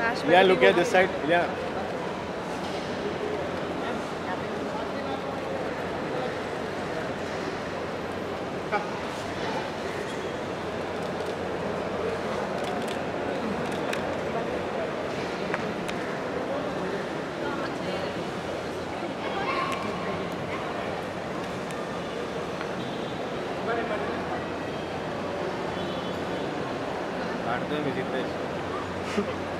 Yeah, look at this side. Yeah. Ardham is in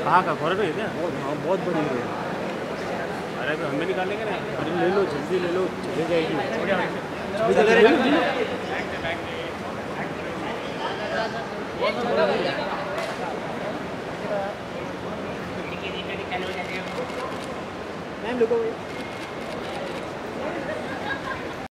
कहाँ का फ़र्क है? हाँ बहुत बड़ी है अरे हमें निकाल लेंगे ना अरे ले लो जल्दी ले लो चले जाएगी Em được không?